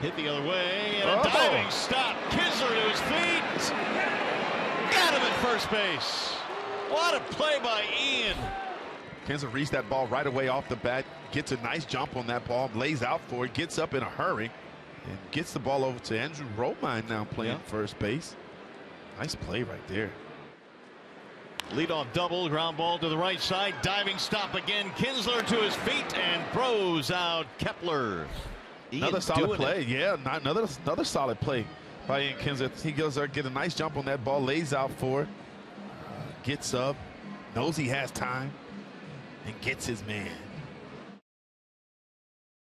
Hit the other way, and Oh. a diving stop. Kinsler to his feet. Got him at first base. What a play by Ian. Kinsler reached that ball right away off the bat, gets a nice jump on that ball, lays out for it, gets up in a hurry, and gets the ball over to Andrew Romine now playing Yeah. first base. Nice play right there. Leadoff double, ground ball to the right side, diving stop again. Kinsler to his feet and throws out Kepler. Ian Another solid play. it. Yeah, not another another solid play by Ian Kinsler. He goes there, get a nice jump on that ball, lays out for it, gets up, knows he has time, and gets his man.